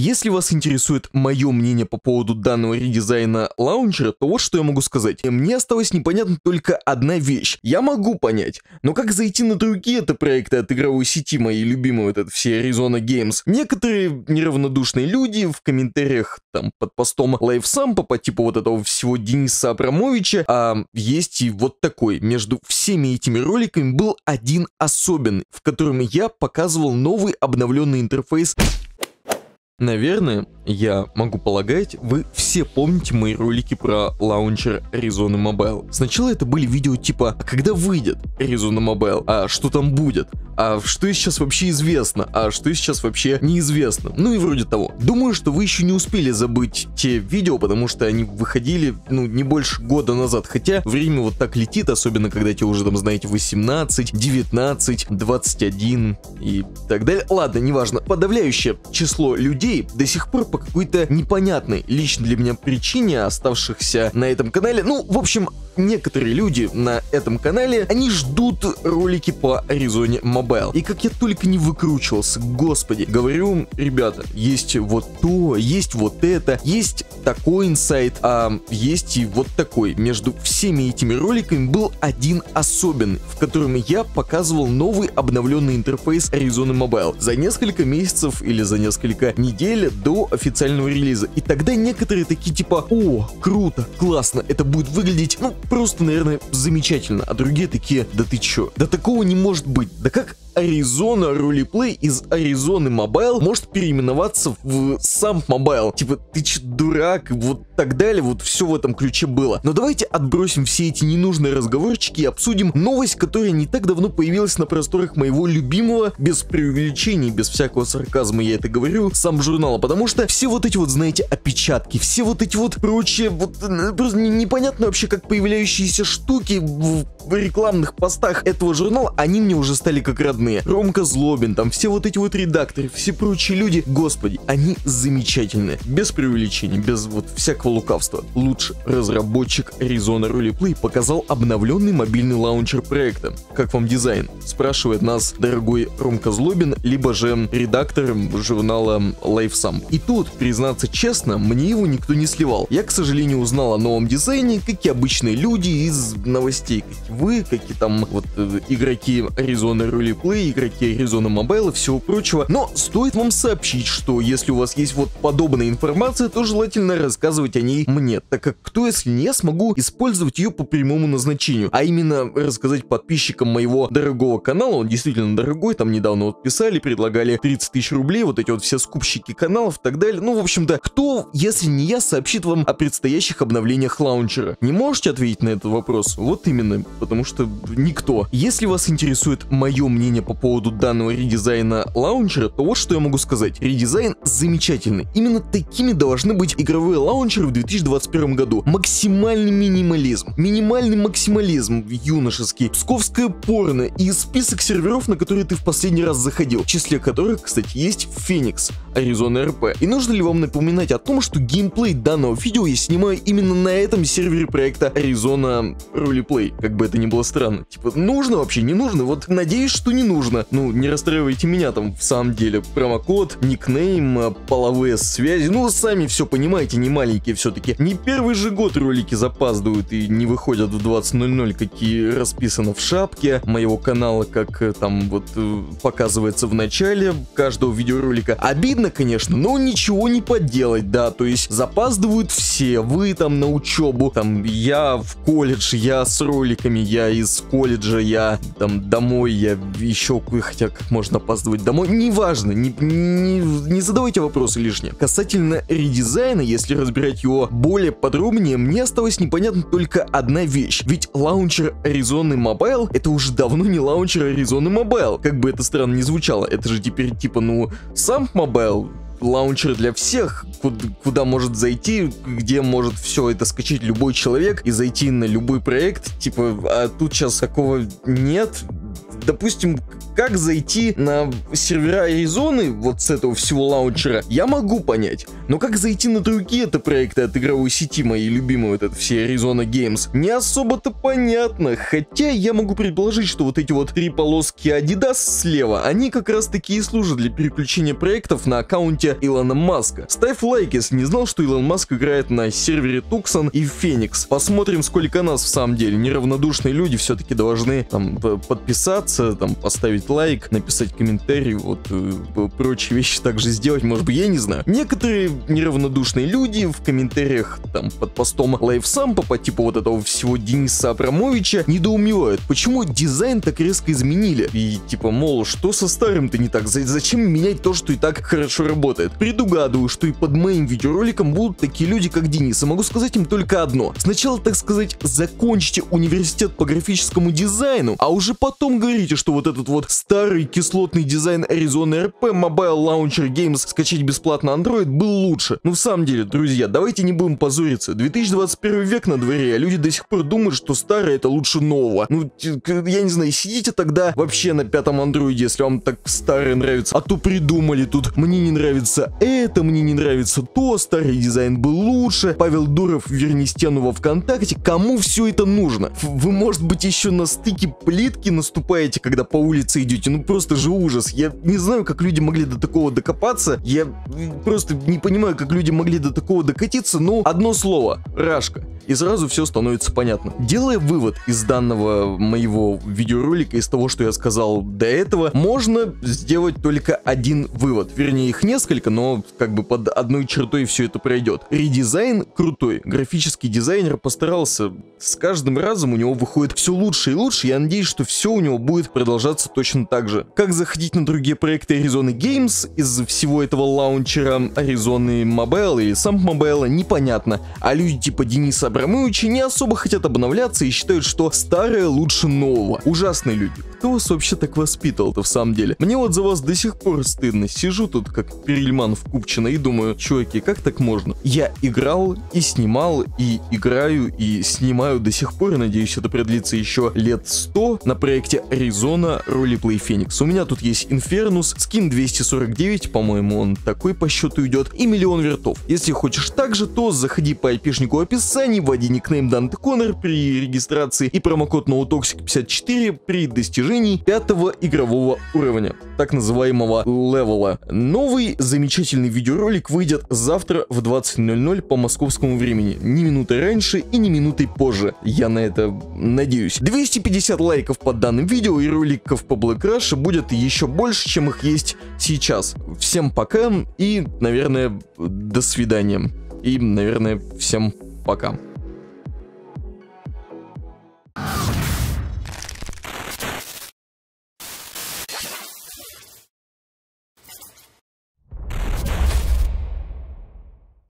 Если вас интересует мое мнение по поводу данного редизайна лаунчера, то вот что я могу сказать. Мне осталось непонятна только одна вещь. Я могу понять, но как зайти на другие это проекты от игровой сети, мои любимые, вот это все Arizona Games? Некоторые неравнодушные люди в комментариях там под постом лайфсампа по типу вот этого всего Дениса Абрамовича, а есть и вот такой. Между всеми этими роликами был один особенный, в котором я показывал новый обновленный интерфейс Наверное, я могу полагать, вы все помните мои ролики про лаунчер Arizona Mobile. Сначала это были видео типа «А когда выйдет Arizona Mobile? А что там будет? А что сейчас вообще известно? А что сейчас вообще неизвестно?» Ну и вроде того. Думаю, что вы еще не успели забыть те видео, потому что они выходили, ну, не больше года назад. Хотя время вот так летит, особенно когда тебе уже там, знаете, 18, 19, 21 и так далее. Ладно, неважно. Подавляющее число людей людей до сих пор по какой-то непонятной лично для меня причине, оставшихся на этом канале, ну, в общем, некоторые люди на этом канале, они ждут ролики по Arizona Mobile. И как я только не выкручивался, господи, говорю, ребята, есть вот то, есть вот это, есть такой инсайт, а есть и вот такой. Между всеми этими роликами был один особенный, в котором я показывал новый обновленный интерфейс Arizona Mobile за несколько месяцев или за несколько недель до официального релиза. И тогда некоторые такие типа, о, круто, классно, это будет выглядеть, ну, просто, наверное, замечательно. А другие такие, да ты чё? Да такого не может быть. Да как Arizona Roleplay из Arizona Mobile может переименоваться в сам Mobile. Типа, ты че, дурак? Вот так далее, вот все в этом ключе было. Но давайте отбросим все эти ненужные разговорчики и обсудим новость, которая не так давно появилась на просторах моего любимого, без преувеличений, без всякого сарказма я это говорю, сам журнала, потому что все вот эти вот, знаете, опечатки, все вот эти вот прочие, вот э, просто непонятно вообще, как появляющиеся штуки в рекламных постах этого журнала, они мне уже стали как родные. Ромка Злобин, там все вот эти вот редакторы, все прочие люди, господи, они замечательные. Без преувеличений, без вот всякого лукавства. Лучше разработчик Arizona Roleplay показал обновленный мобильный лаунчер проекта. Как вам дизайн? Спрашивает нас дорогой Ромка Злобин, либо же редактор журнала LifeSum. И тут, признаться честно, мне его никто не сливал. Я, к сожалению, узнал о новом дизайне, как и обычные люди из новостей, вы, как и там вот э, игроки Arizona Roleplay, игроки Arizona Mobile и всего прочего. Но стоит вам сообщить, что если у вас есть вот подобная информация, то желательно рассказывать о ней мне, так как кто, если не я, смогу использовать ее по прямому назначению, а именно рассказать подписчикам моего дорогого канала, он действительно дорогой, там недавно вот писали, предлагали 30 тысяч рублей, вот эти вот все скупщики каналов и так далее. Ну, в общем-то, кто, если не я, сообщит вам о предстоящих обновлениях лаунчера? Не можете ответить на этот вопрос? Вот именно, потому что никто. Если вас интересует мое мнение по поводу данного редизайна лаунчера, то вот что я могу сказать. Редизайн замечательный. Именно такими должны быть игровые лаунчеры в 2021 году. Максимальный минимализм, минимальный максимализм юношеский, псковское порно и список серверов, на которые ты в последний раз заходил, в числе которых, кстати, есть Феникс, Arizona RP. И нужно ли вам напоминать о том, что геймплей данного видео я снимаю именно на этом сервере проекта Arizona Roleplay, как бы это ни было странно. Типа, нужно вообще, не нужно? Вот надеюсь, что не нужно нужно. Ну, не расстраивайте меня там, в самом деле. Промокод, никнейм, э, половые связи. Ну, сами все понимаете, не маленькие все-таки. Не первый же год ролики запаздывают и не выходят в 20.00, какие расписано в шапке моего канала, как э, там вот э, показывается в начале каждого видеоролика. Обидно, конечно, но ничего не поделать, да, то есть запаздывают все, вы там на учебу, там я в колледж, я с роликами, я из колледжа, я там домой, я еще, хотя как можно опаздывать домой, неважно, не, не, не задавайте вопросы лишние. Касательно редизайна, если разбирать его более подробнее, мне осталось непонятно только одна вещь. Ведь лаунчер Arizona Mobile это уже давно не лаунчер Arizona Mobile. Как бы это странно не звучало, это же теперь типа, ну, сам Mobile, лаунчер для всех, куда, может зайти, где может все это скачать любой человек и зайти на любой проект. Типа, а тут сейчас такого нет допустим, как зайти на сервера Аризоны, вот с этого всего лаунчера, я могу понять. Но как зайти на другие это проекты от игровой сети, мои любимые, вот это все Arizona Games, не особо-то понятно. Хотя я могу предположить, что вот эти вот три полоски Adidas слева, они как раз таки и служат для переключения проектов на аккаунте Илона Маска. Ставь лайк, если не знал, что Илон Маск играет на сервере Tucson и Феникс. Посмотрим, сколько нас в самом деле. Неравнодушные люди все-таки должны там подписаться, там поставить лайк, написать комментарий, вот э, прочие вещи также сделать, может быть, я не знаю. Некоторые неравнодушные люди в комментариях там под постом лайфсампа по типу вот этого всего Дениса Абрамовича недоумевают, почему дизайн так резко изменили. И типа, мол, что со старым-то не так? Зачем менять то, что и так хорошо работает? Предугадываю, что и под моим видеороликом будут такие люди, как Денис. И могу сказать им только одно. Сначала, так сказать, закончите университет по графическому дизайну, а уже потом говорите, что вот этот вот старый кислотный дизайн Arizona RP Mobile Launcher Games скачать бесплатно Android был лучше. Ну в самом деле, друзья, давайте не будем позориться. 2021 век на дворе, а люди до сих пор думают, что старое это лучше нового. Ну, я не знаю, сидите тогда вообще на пятом андроиде, если вам так старое нравится. А то придумали тут, мне не нравится это, мне не нравится то, старый дизайн был лучше. Павел Дуров, верни стену во ВКонтакте. Кому все это нужно? Вы, может быть, еще на стыке плитки наступаете, когда по улице идете? Ну просто же ужас. Я не знаю, как люди могли до такого докопаться. Я просто не понимаю, как люди могли до такого докатиться. Ну, одно слово. Рашка и сразу все становится понятно. Делая вывод из данного моего видеоролика, из того, что я сказал до этого, можно сделать только один вывод. Вернее, их несколько, но как бы под одной чертой все это пройдет. Редизайн крутой. Графический дизайнер постарался. С каждым разом у него выходит все лучше и лучше. Я надеюсь, что все у него будет продолжаться точно так же. Как заходить на другие проекты Arizona Games из всего этого лаунчера Arizona Mobile или сам Mobile непонятно. А люди типа Дениса Абрамовичи не особо хотят обновляться и считают, что старое лучше нового. Ужасные люди. Кто вас вообще так воспитывал-то в самом деле? Мне вот за вас до сих пор стыдно. Сижу тут как Перельман в Купчино и думаю, чуваки, как так можно? Я играл и снимал, и играю, и снимаю до сих пор, надеюсь, это продлится еще лет 100 на проекте Arizona Roleplay Phoenix. У меня тут есть Infernus, скин 249, по-моему, он такой по счету идет, и миллион вертов. Если хочешь так же, то заходи по айпишнику в описании, вводи никнейм Данте Коннор при регистрации и промокод NoToxic54 при достижении пятого игрового уровня, так называемого левела. Новый замечательный видеоролик выйдет завтра в 20.00 по московскому времени, ни минуты раньше и ни минуты позже, я на это надеюсь. 250 лайков под данным видео и роликов по Black Rush будет еще больше, чем их есть сейчас. Всем пока и, наверное, до свидания. И, наверное, всем пока.